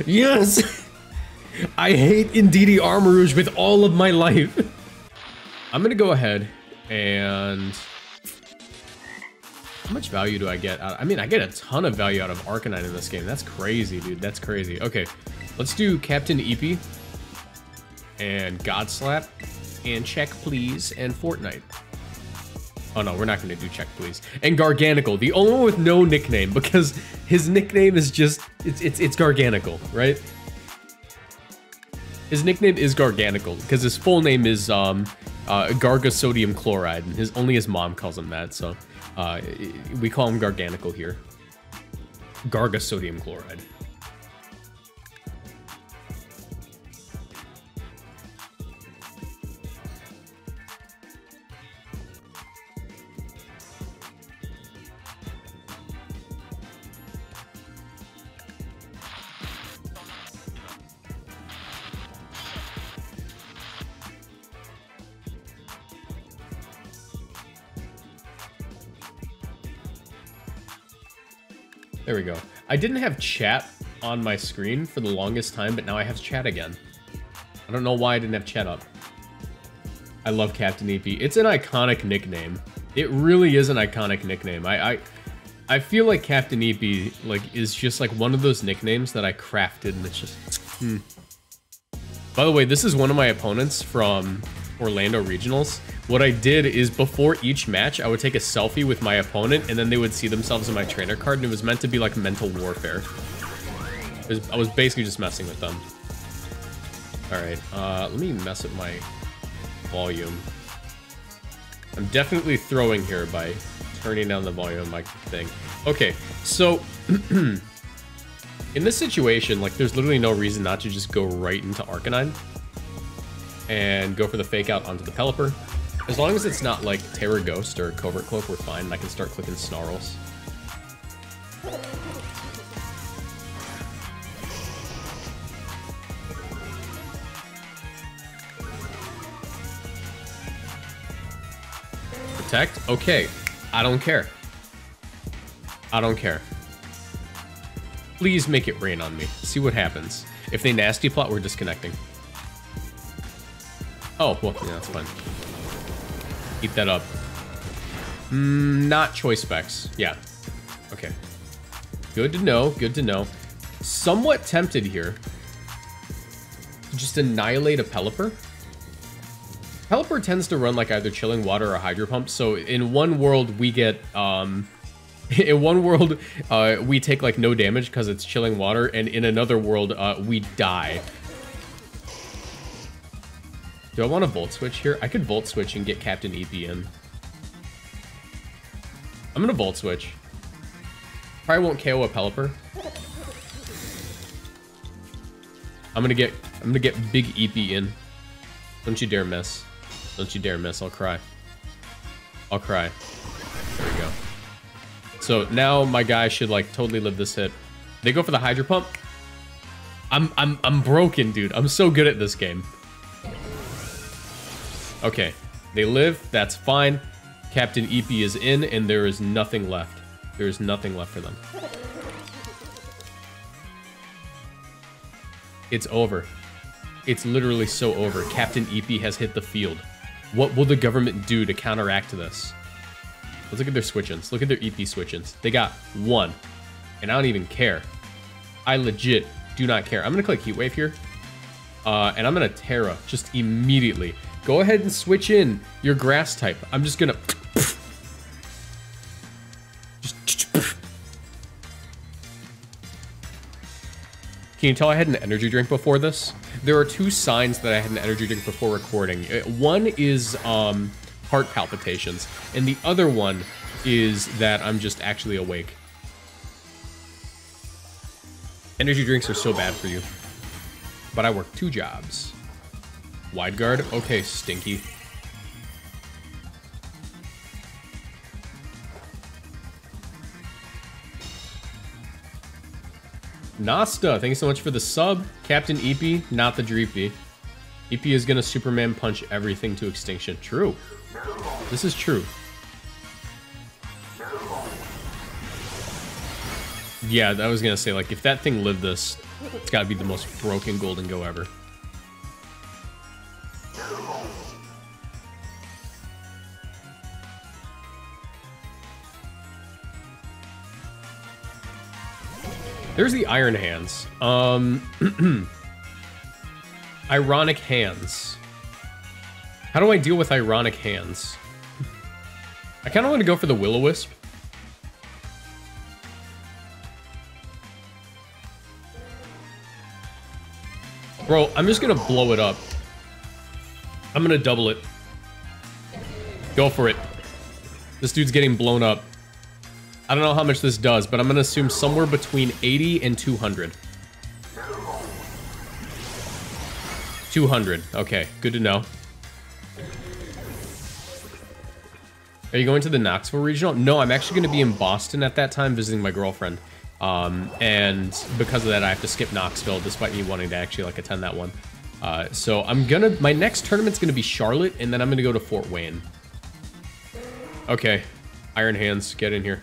Yes! I hate Indeedee Armarouge with all of my life. I'm gonna go ahead and... How much value do I get out? I mean, I get a ton of value out of Arcanine in this game. That's crazy, dude. That's crazy. Okay, let's do Captain Eepee and God Slap and Check Please and Fortnite. Oh no, we're not gonna do Check Please. And Garganacl, the only one with no nickname because his nickname is just, it's, it's, it's Garganacl, right? His nickname is Garganacl because his full name is um, uh, Garga Sodium Chloride. And his only his mom calls him that, so uh, we call him Garganacl here. Garga Sodium Chloride. There we go. I didn't have chat on my screen for the longest time, but now I have chat again. I don't know why I didn't have chat up. I love Captain Eepee. It's an iconic nickname. It really is an iconic nickname. I, I, I feel like Captain Eepee like is just like one of those nicknames that I crafted, and it's just. Hmm. By the way, this is one of my opponents from Orlando Regionals. What I did is before each match, I would take a selfie with my opponent, and then they would see themselves in my trainer card, and it was meant to be like mental warfare. Was, I was basically just messing with them. Alright, uh, let me mess with my volume. I'm definitely throwing here by turning down the volume of my thing. Okay, so... in this situation, like, there's literally no reason not to just go right into Arcanine and go for the fake out onto the Pelipper. As long as it's not like Tera Ghost or Covert Cloak, we're fine. And I can start clicking Snarls. Protect? Okay. I don't care. I don't care. Please make it rain on me. See what happens. If they nasty plot, we're disconnecting. Oh, well, yeah, that's fine. Keep that up. Mm, not choice specs. Yeah. Okay. Good to know. Good to know. Somewhat tempted here. To just annihilate a Pelipper. Pelipper tends to run like either Chilling Water or Hydro Pump. So in one world, we get... um in one world, uh, we take like no damage because it's chilling water, and in another world, uh, we die do I want to Volt Switch here? I could Volt Switch and get Captain in. I'm gonna Volt Switch. Probably won't KO a Pelipper. I'm gonna get I'm gonna get big Eepee in. Don't you dare miss. Don't you dare miss. I'll cry. I'll cry. There we go. So now my guy should like totally live this hit. They go for the Hydro Pump. I'm I'm I'm broken, dude. I'm so good at this game. Okay, they live, that's fine. Captain Eepee is in, and there is nothing left. There is nothing left for them. It's over. It's literally so over. Captain Eepee has hit the field. What will the government do to counteract this? Let's look at their switch-ins. Look at their Eepee switch-ins. They got one, and I don't even care. I legit do not care. I'm to click Heatwave here, uh, and I'm to Tera just immediately. Go ahead and switch in your grass type. I'm just gonna... Can you tell I had an energy drink before this? There are two signs that I had an energy drink before recording. Uh, one is um, heart palpitations, and the other one is that I'm just actually awake. Energy drinks are so bad for you. But I work two jobs. Wide guard? Okay, Stinky. Nasta, thank you so much for the sub. Captain Eepee, not the Dreepy. Eepee is gonna Superman punch everything to extinction. True. This is true. Yeah, I was gonna say, like, if that thing lived this, It's gotta be the most broken Gholdengo ever. The Iron Hands. Um, ironic Hands. How do I deal with Ironic Hands? I kind of want to go for the Will-O-Wisp. Bro, I'm just gonna blow it up. I'm gonna double it. Go for it. This dude's getting blown up. I don't know how much this does, but I'm gonna assume somewhere between 80 and 200. 200. Okay, good to know. Are you going to the Knoxville Regional? No, I'm actually going to be in Boston at that time visiting my girlfriend. Um, and because of that, I have to skip Knoxville, despite me wanting to actually like attend that one. Uh, so I'm gonna, my next tournament's gonna be Charlotte, and then I'm gonna go to Fort Wayne. Okay, Iron Hands, get in here.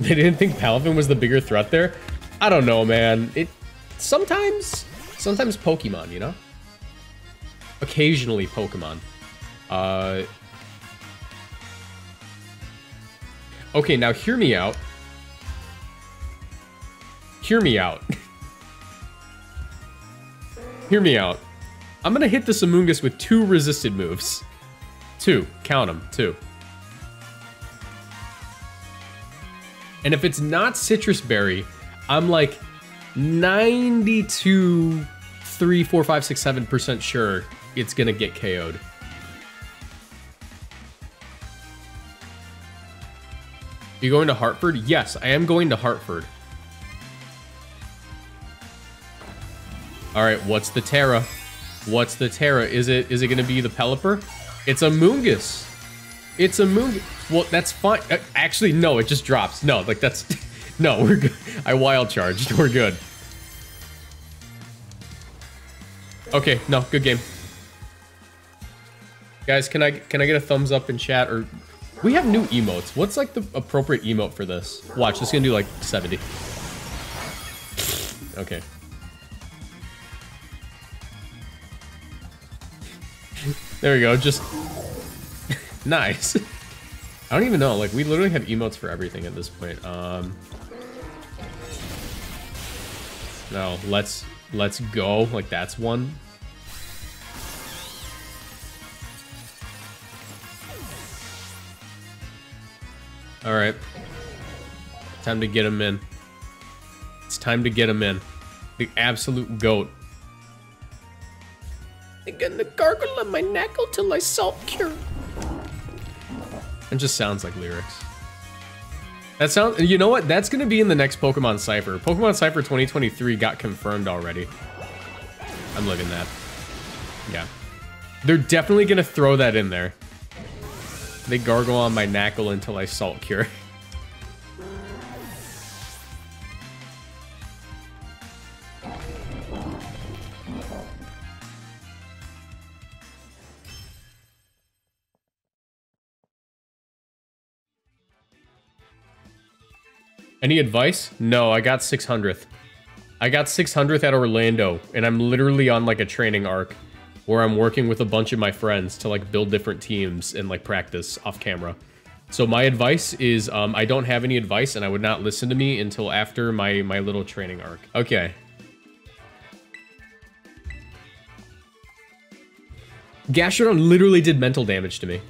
They didn't think Palafin was the bigger threat there? I don't know, man. It sometimes, sometimes Pokemon, you know? Occasionally Pokemon. Uh, Okay, now hear me out. Hear me out. hear me out. I'm gonna hit this Amoonguss with two resisted moves. Two. Count them. Two. And if it's not Sitrus Berry, I'm like 92, 3, 4, 5, 6, 7% sure it's gonna get KO'd. You going to Hartford? Yes, I am going to Hartford. All right, what's the Tera? What's the Tera? Is it is it to be the Pelipper? It's Amoonguss. It's Amoonguss. Well, that's fine. Uh, actually, no, it just drops. No, like that's... no, we're good. I wild charged. We're good. Okay, no, good game. Guys, can I can I get a thumbs up in chat or we have new emotes. What's like the appropriate emote for this? Watch, this is gonna do like 70. Okay. there we go, just... nice. I don't even know, like, we literally have emotes for everything at this point. Um... No, let's... Let's go. Like, that's one. All right. Time to get him in. It's time to get him in. The absolute goat. I'm gonna gargle on my knuckle till I salt cure. It just sounds like lyrics. That sounds, you know what? That's gonna be in the next Pokemon Cypher. Pokemon Cypher 2023 got confirmed already. I'm living that. Yeah. They're definitely gonna throw that in there. They gargle on my knackle until I salt cure. Any advice? No, I got 600th. I got 600th at Orlando, and I'm literally on like a training arc where I'm working with a bunch of my friends to like build different teams and like practice off camera. So my advice is um, I don't have any advice and I would not listen to me until after my, my little training arc. Okay. Gastrodon literally did mental damage to me.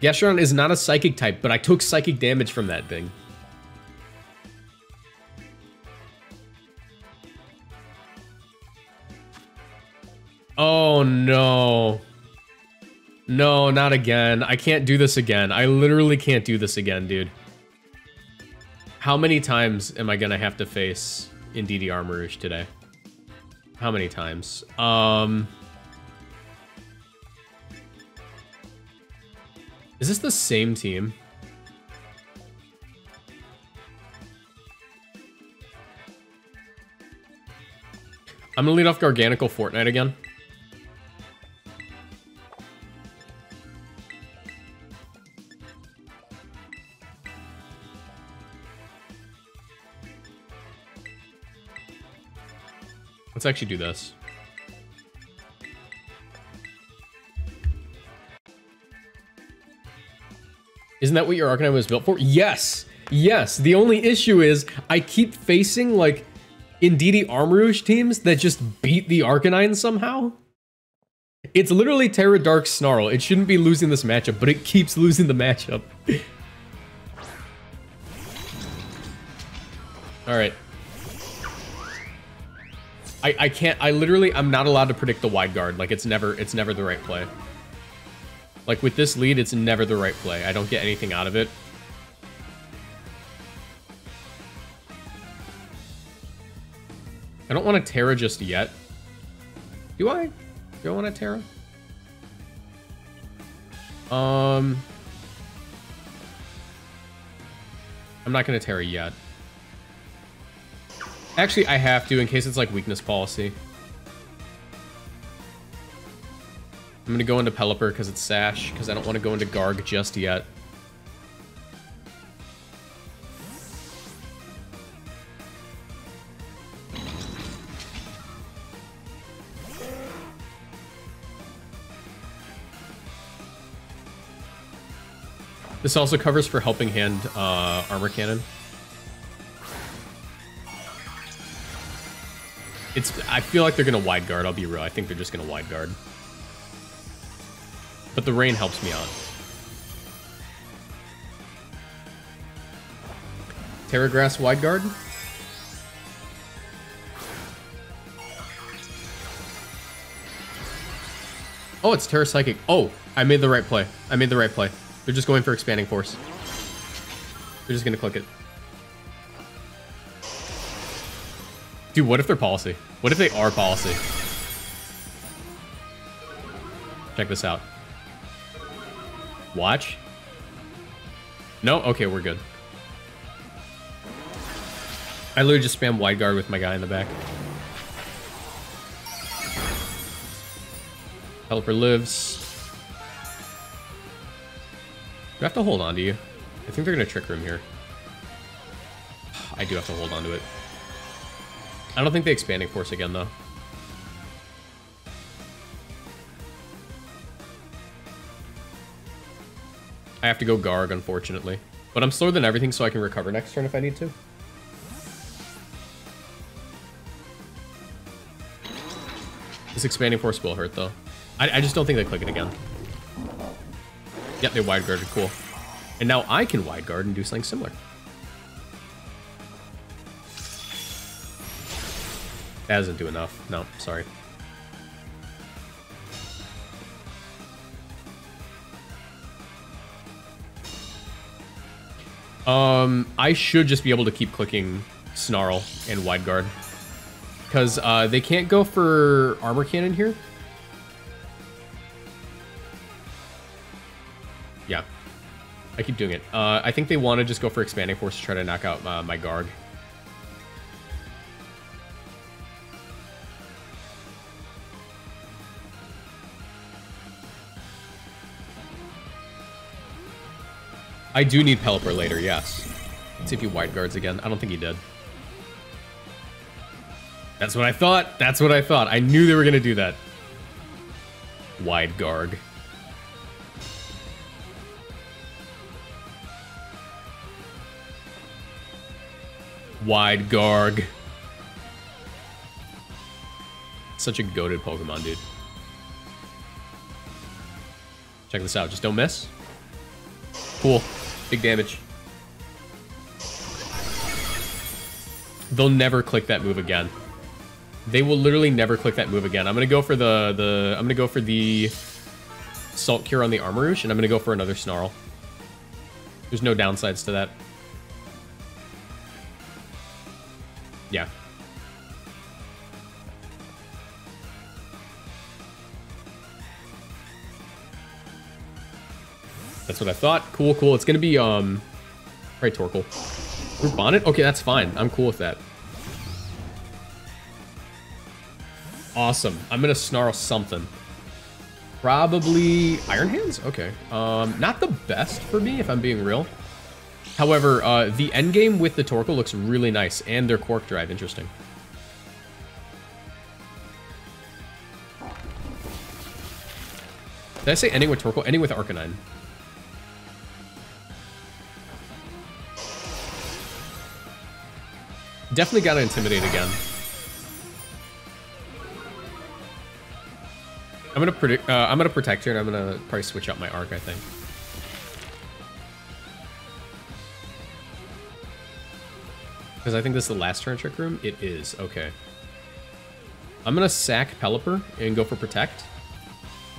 Gastrodon is not a psychic type, but I took psychic damage from that thing. Oh, no. No, not again. I can't do this again. I literally can't do this again, dude. How many times am I gonna have to face Indeedee Armarouge today? How many times? Um... Is this the same team? I'm gonna lead off Garganacl Fortnite again. Let's actually do this. Isn't that what your Arcanine was built for? Yes! Yes! The only issue is I keep facing, like, Indeedee Armarouge teams that just beat the Arcanine somehow. It's literally Tera Dark Snarl. It shouldn't be losing this matchup, but it keeps losing the matchup. Alright. I, I can't, I literally, I'm not allowed to predict the wide guard. Like, it's never, it's never the right play. Like, with this lead, it's never the right play. I don't get anything out of it. I don't want to Tera just yet. Do I? Do I want to Tera? Um... I'm not going to Tera yet. Actually, I have to in case it's like weakness policy. I'm gonna go into Pelipper because it's Sash, because I don't want to go into Garg just yet. This also covers for Helping Hand uh, Armor Cannon. It's. I feel like they're gonna wide guard. I'll be real. I think they're just gonna wide guard. But the rain helps me out. Tera Grass wide guard. Oh, it's Tera Psychic. Oh, I made the right play. I made the right play. They're just going for Expanding Force. They're just gonna click it. Dude, what if they're policy? What if they are policy? Check this out. Watch. No? Okay, we're good. I literally just spam wide guard with my guy in the back. Helper lives. Do I have to hold on to you? I think they're going to Trick Room here. I do have to hold on to it. I don't think they expanding force again, though. I have to go Garg, unfortunately. But I'm slower than everything, so I can recover next turn if I need to. This expanding force will hurt, though. I, I just don't think they click it again. Yep, they wide guarded. Cool. And now I can wide guard and do something similar. That doesn't do enough. No, sorry. Um, I should just be able to keep clicking Snarl and Wide Guard. Because uh, they can't go for Armor Cannon here. Yeah. I keep doing it. Uh, I think they want to just go for Expanding Force to try to knock out uh, my Garg. I do need Pelipper later, yes. Let's see if he wide guards again. I don't think he did. That's what I thought. That's what I thought. I knew they were going to do that. Wide Garg. Wide Garg. Such a goaded Pokemon, dude. Check this out. Just don't miss. Cool. Big damage. They'll never click that move again. They will literally never click that move again. I'm gonna go for the the I'm gonna go for the Salt Cure on the Armarouge, and I'm gonna go for another Snarl. There's no downsides to that. Yeah. That's what I thought. Cool, cool. It's going to be, um, right, Torkoal. Brute Bonnet? Okay, that's fine. I'm cool with that. Awesome. I'm going to Snarl something. Probably Iron Hands? Okay. Um, not the best for me, if I'm being real. However, uh, the end game with the Torkoal looks really nice, and their Quark Drive, interesting. Did I say ending with Torkoal? Ending with Arcanine. Definitely gotta Intimidate again. I'm gonna predict. Uh, I'm gonna protect her, and I'm gonna probably switch out my arc. I think. Because I think this is the last turn trick room. It is okay. I'm gonna sack Pelipper and go for protect.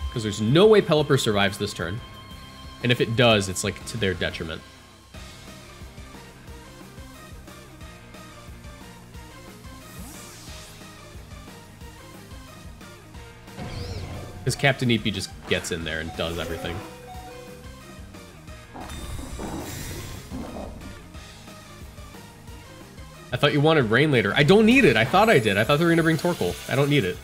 Because there's no way Pelipper survives this turn. And if it does, it's like to their detriment. Because Captain Eepee just gets in there and does everything. I thought you wanted rain later. I don't need it. I thought I did. I thought they were going to bring Torkoal. I don't need it.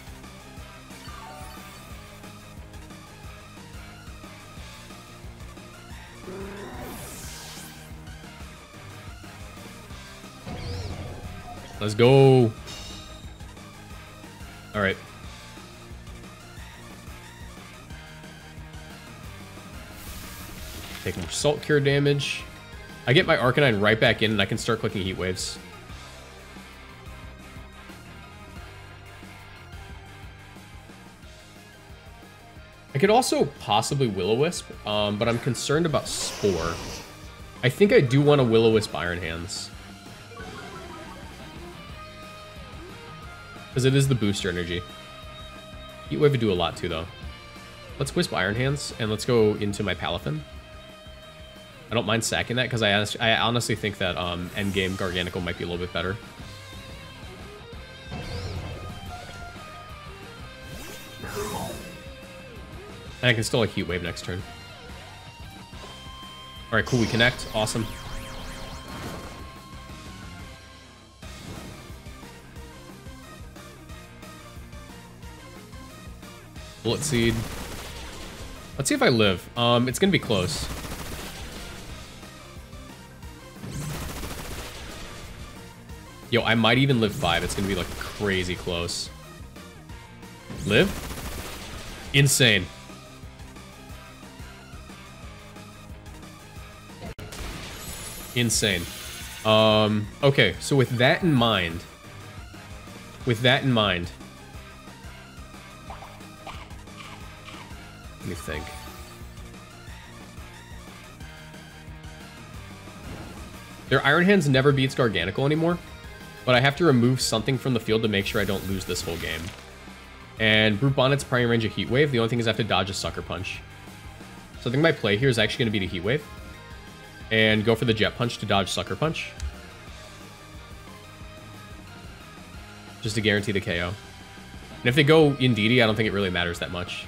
Let's go. Salt Cure damage. I get my Arcanine right back in and I can start clicking Heat Waves. I could also possibly Will-O-Wisp, um, but I'm concerned about Spore. I think I do want to Will-O-Wisp Iron Hands. Because it is the booster energy. Heat Wave would do a lot too, though. Let's Wisp Iron Hands, and let's go into my Palafin. I don't mind sacking that, because I, I honestly think that um, Endgame Garganacl might be a little bit better. And I can still like Heat Wave next turn. Alright, cool, we connect. Awesome. Bullet Seed. Let's see if I live. Um, it's gonna be close. Yo, I might even live five. It's gonna be like crazy close. Live? Insane. Insane. Um, okay, so with that in mind, with that in mind, let me think. Their Iron Hands never beats Garganacl anymore, but I have to remove something from the field to make sure I don't lose this whole game. And Brute Bonnet's primary range of Heat Wave, the only thing is I have to dodge a Sucker Punch. So I think my play here is actually going to be the Heat Wave and go for the Jet Punch to dodge Sucker Punch. Just to guarantee the KO. And if they go Indeedee, I don't think it really matters that much.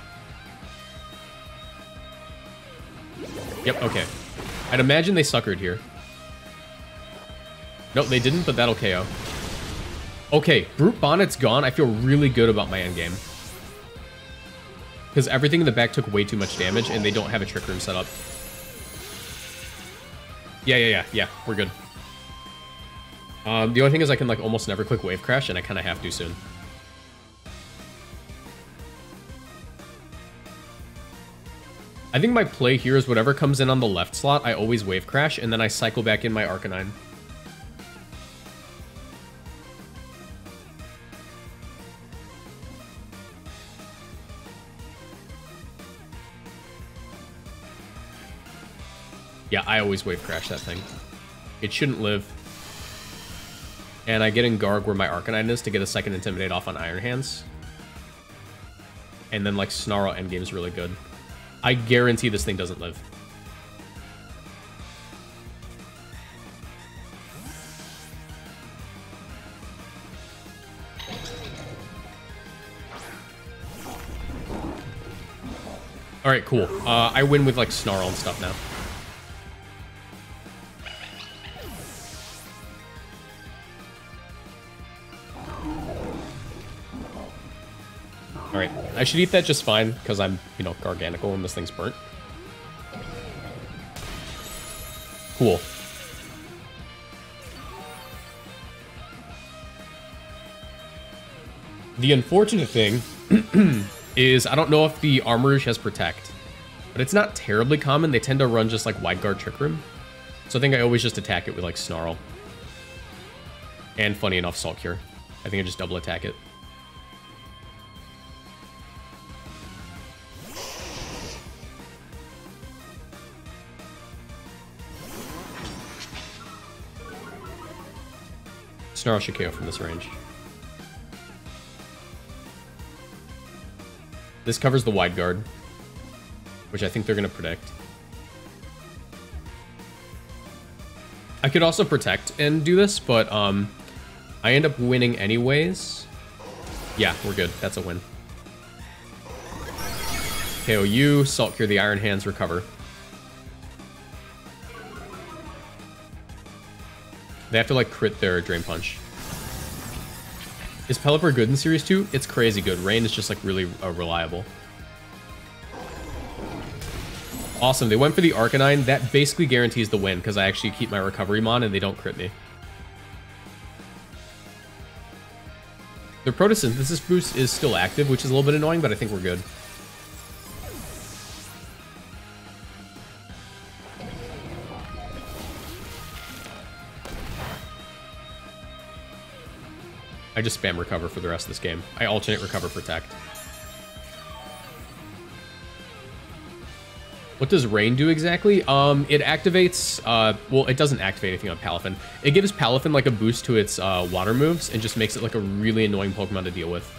Yep, okay. I'd imagine they suckered here. Nope, they didn't, but that'll KO. Okay, Brute Bonnet's gone. I feel really good about my endgame. Because everything in the back took way too much damage, and they don't have a Trick Room set up. Yeah, yeah, yeah, yeah. We're good. Um, the only thing is I can like almost never click Wave Crash, and I kind of have to soon. I think my play here is whatever comes in on the left slot, I always Wave Crash, and then I cycle back in my Arcanine. Yeah, I always wave crash that thing. It shouldn't live. And I get in Garg where my Arcanine is to get a second Intimidate off on Iron Hands. And then, like, Snarl endgame is really good. I guarantee this thing doesn't live. Alright, cool. Uh, I win with, like, Snarl and stuff now. I should eat that just fine, because I'm, you know, Garganacl and this thing's burnt. Cool. The unfortunate thing is I don't know if the Armarouge has Protect. But it's not terribly common. They tend to run just like Wide Guard Trick Room. So I think I always just attack it with like Snarl. And funny enough, Salt Cure. I think I just double attack it. Snarl should KO from this range. This covers the wide guard, which I think they're going to predict. I could also protect and do this, but um, I end up winning anyways. Yeah, we're good. That's a win. KO you, Salt Cure the Iron Hands, recover. They have to, like, crit their Drain Punch. Is Pelipper good in Series 2? It's crazy good. Rain is just, like, really uh, reliable. Awesome. They went for the Arcanine. That basically guarantees the win, because I actually keep my Recovery Mon and they don't crit me. Their Photosynthesis boost is still active, which is a little bit annoying, but I think we're good. I just spam recover for the rest of this game. I alternate recover protect. What does Rain do exactly? Um, it activates, uh, well, it doesn't activate anything on Palafin. It gives Palafin like a boost to its uh, water moves and just makes it like a really annoying Pokemon to deal with.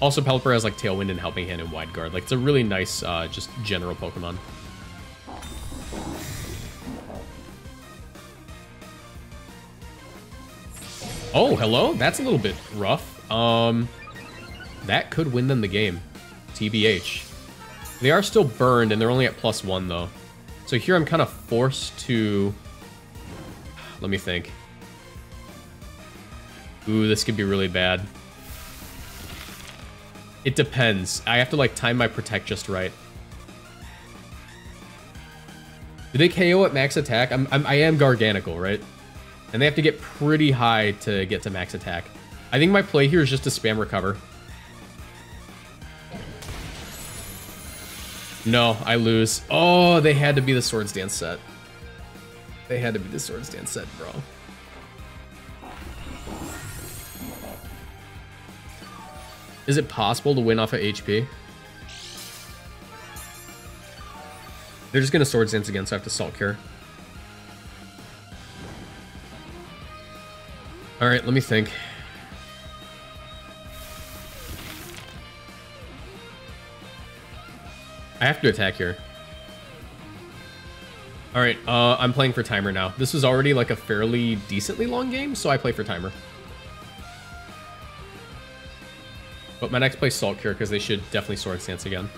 Also, Pelipper has like Tailwind and Helping Hand and Wide Guard. Like, it's a really nice, uh, just general Pokemon. Oh, hello? That's a little bit rough. Um, that could win them the game. TBH. They are still burned, and they're only at plus one, though. So here I'm kind of forced to... Let me think. Ooh, this could be really bad. It depends. I have to, like, time my Protect just right. Do they KO at max attack? I'm, I'm, I am Garganacl, right? And they have to get pretty high to get to max attack. I think my play here is just to spam recover. No, I lose. Oh, they had to be the Swords Dance set. They had to be the Swords Dance set, bro. Is it possible to win off of HP? They're just gonna Swords Dance again, so I have to Salt Cure. Alright, let me think. I have to attack here. Alright, uh, I'm playing for timer now. This is already like a fairly decently long game, so I play for timer. But my next play Salt Cure, because they should definitely Swords Dance again.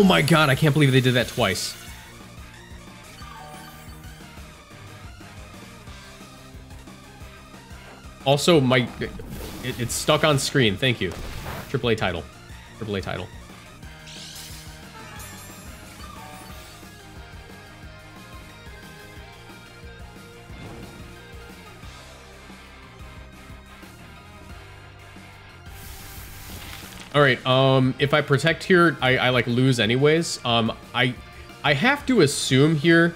Oh my god, I can't believe they did that twice. Also, my, it, it's stuck on screen. Thank you. AAA title. AAA title. All right. Um, if I protect here, I, I like lose anyways. Um, I, I have to assume here.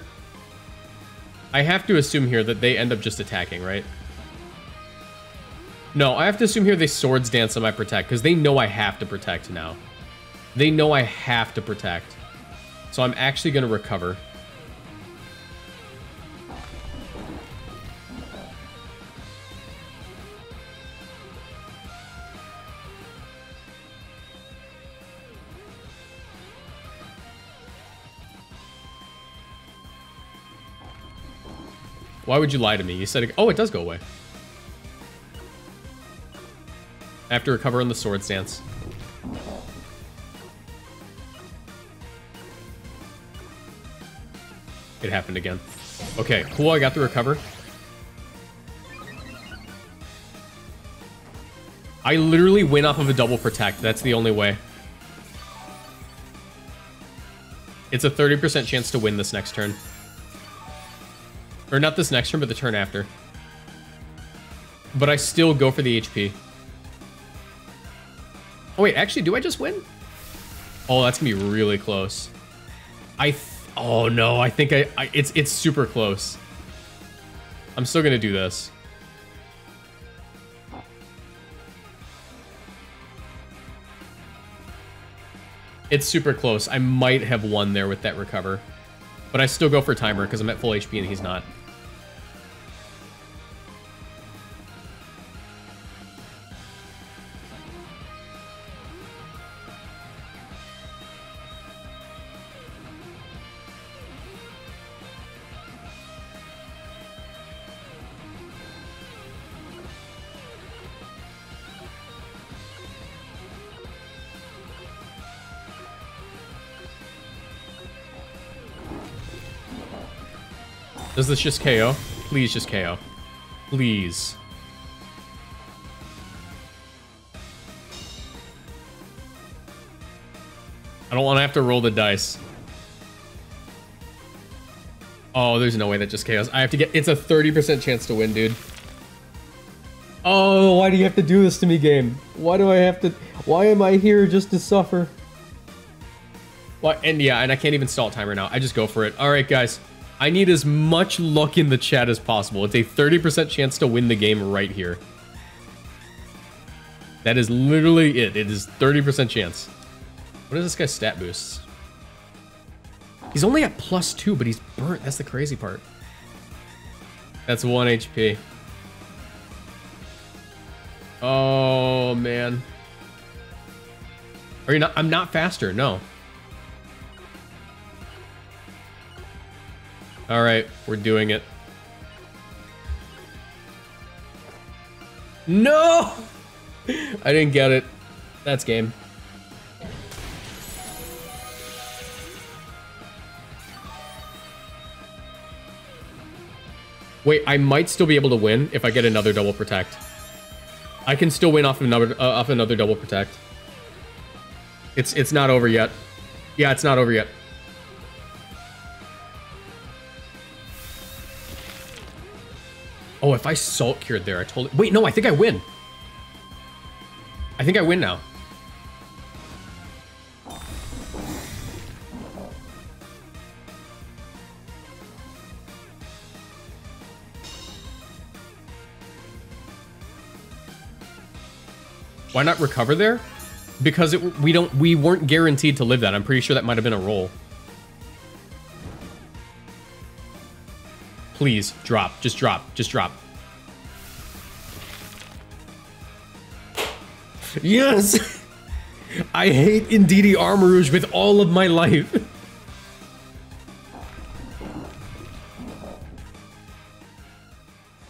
I have to assume here that they end up just attacking, right? No, I have to assume here they swords dance on my protect because they know I have to protect now. They know I have to protect. So I'm actually going to recover. Why would you lie to me? You said, it, oh, it does go away. I have to recover on the swords dance. It happened again. Okay, cool, I got the recover. I literally win off of a double protect. That's the only way. It's a 30% chance to win this next turn. Or not this next turn, but the turn after. But I still go for the HP. Oh, wait, actually, do I just win? Oh, that's gonna be really close. I, oh no, I think I, I, it's, it's super close. I'm still gonna do this. It's super close. I might have won there with that recover. But I still go for timer because I'm at full HP and he's not. Does this just KO? Please just KO. Please. I don't want to have to roll the dice. Oh, there's no way that just KOs. I have to get... It's a 30% chance to win, dude. Oh, why do you have to do this to me, game? Why do I have to... Why am I here just to suffer? What? And yeah, and I can't even stall timer now. I just go for it. All right, guys. I need as much luck in the chat as possible. It's a 30% chance to win the game right here. That is literally it. It is 30% chance. What is this guy's stat boosts? He's only at plus two, but he's burnt. That's the crazy part. That's one HP. Oh, man. Are you not? I'm not faster. No. All right, we're doing it. No! I didn't get it. That's game. Wait, I might still be able to win if I get another double protect. I can still win off another uh, off another double protect. It's it's not over yet. Yeah, it's not over yet. Oh, if I salt cured there, I told Wait, no, I think I win. I think I win now. Why not recover there? Because it, we don't we weren't guaranteed to live that. I'm pretty sure that might have been a roll. Please, drop. Just drop. Just drop. Yes! I hate Indeedee Armarouge with all of my life.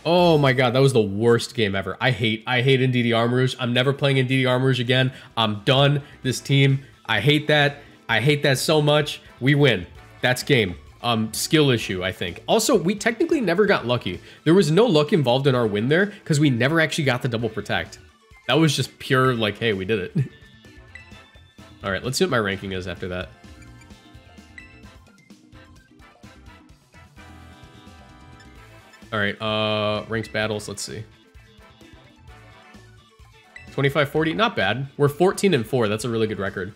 Oh my god, that was the worst game ever. I hate, I hate Indeedee Armarouge. I'm never playing Indeedee Armarouge again. I'm done. This team, I hate that. I hate that so much. We win. That's game um, skill issue, I think. Also, we technically never got lucky. There was no luck involved in our win there because we never actually got the double protect. That was just pure like, hey, we did it. All right, let's see what my ranking is after that. All right, uh, ranks battles, let's see. 2540, not bad. We're 14 and 4. That's a really good record.